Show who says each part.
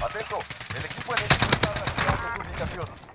Speaker 1: Atento, el equipo enemigo está rastreando su ubicación.